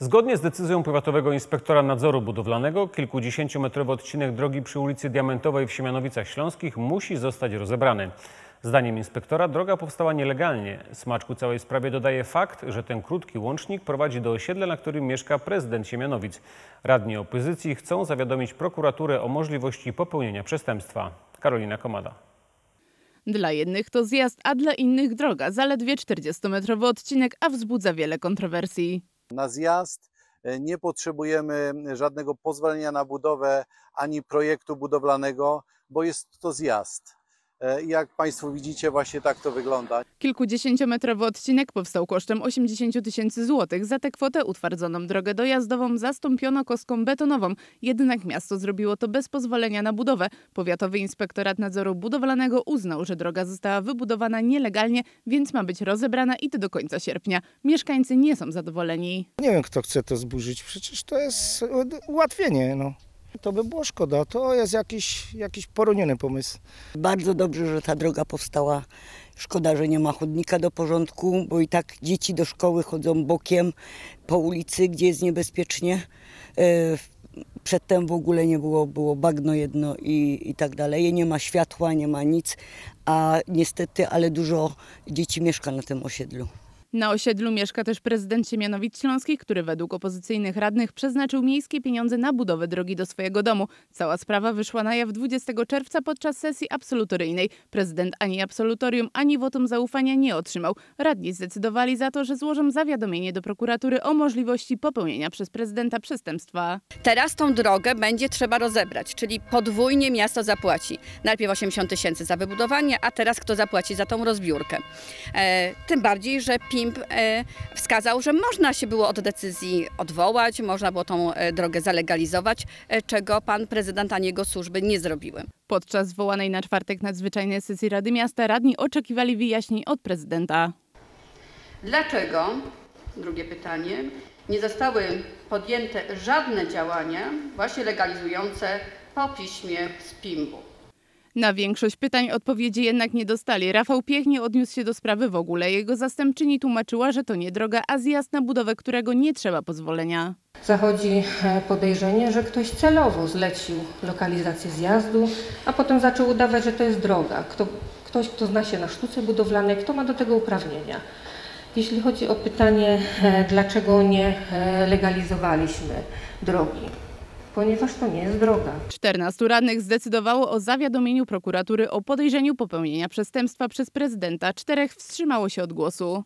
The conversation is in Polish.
Zgodnie z decyzją powiatowego inspektora nadzoru budowlanego, kilkudziesięciometrowy odcinek drogi przy ulicy Diamentowej w Siemianowicach Śląskich musi zostać rozebrany. Zdaniem inspektora droga powstała nielegalnie. Smaczku całej sprawie dodaje fakt, że ten krótki łącznik prowadzi do osiedla, na którym mieszka prezydent Siemianowic. Radni opozycji chcą zawiadomić prokuraturę o możliwości popełnienia przestępstwa. Karolina Komada. Dla jednych to zjazd, a dla innych droga. Zaledwie 40-metrowy odcinek, a wzbudza wiele kontrowersji. Na zjazd. E, Nie potrzebujemy żadnego pozwolenia na budowę ani projektu budowlanego, bo jest to zjazd. E, Jak Państwo widzicie, właśnie tak to wygląda. Kilkudziesięciometrowy odcinek powstał kosztem 80 tysięcy złotych. Za tę kwotę utwardzoną drogę dojazdową zastąpiono kostką betonową. Jednak miasto zrobiło to bez pozwolenia na budowę. Powiatowy Inspektorat Nadzoru Budowlanego uznał, że droga została wybudowana nielegalnie, więc ma być rozebrana i to do końca sierpnia. Mieszkańcy nie są zadowoleni. Nie wiem, kto chce to zburzyć. Przecież to jest ułatwienie. No. To by było szkoda. To jest jakiś, jakiś poroniony pomysł. Bardzo dobrze, że ta droga powstała. Szkoda, że nie ma chodnika do porządku, bo i tak dzieci do szkoły chodzą bokiem po ulicy, gdzie jest niebezpiecznie. E, Przedtem w ogóle nie było, było bagno jedno i, i tak dalej. Nie ma światła, nie ma nic, a niestety, ale dużo dzieci mieszka na tym osiedlu. Na osiedlu mieszka też prezydent Siemianowic Śląskich, który według opozycyjnych radnych przeznaczył miejskie pieniądze na budowę drogi do swojego domu. Cała sprawa wyszła na jaw 20 czerwca podczas sesji absolutoryjnej. Prezydent ani absolutorium, ani wotum zaufania nie otrzymał. Radni zdecydowali za to, że złożą zawiadomienie do prokuratury o możliwości popełnienia przez prezydenta przestępstwa. Teraz tą drogę będzie trzeba rozebrać, czyli podwójnie miasto zapłaci. Najpierw 80 tysięcy za wybudowanie, a teraz kto zapłaci za tą rozbiórkę. E, tym bardziej, że Klimp e, wskazał, że można się było od decyzji odwołać, można było tą e, drogę zalegalizować, e, czego pan prezydent ani jego służby nie zrobiły. Podczas zwołanej na czwartek nadzwyczajnej sesji Rady Miasta radni oczekiwali wyjaśnień od prezydenta. Dlaczego, drugie pytanie, nie zostały podjęte żadne działania właśnie legalizujące po piśmie z PIMB-u? Na większość pytań odpowiedzi jednak nie dostali. Rafał Piech nie odniósł się do sprawy w ogóle. Jego zastępczyni tłumaczyła, że to nie droga, a zjazd na budowę którego nie trzeba pozwolenia. Zachodzi e, podejrzenie, że ktoś celowo zlecił lokalizację zjazdu, a potem zaczął udawać, że to jest droga. Kto, ktoś, kto zna się na sztuce budowlanej, kto ma do tego uprawnienia. Jeśli chodzi o pytanie, e, dlaczego nie e, legalizowaliśmy drogi, ponieważ to nie jest droga. 14 radnych zdecydowało o zawiadomieniu prokuratury o podejrzeniu popełnienia przestępstwa przez prezydenta. Czterech wstrzymało się od głosu.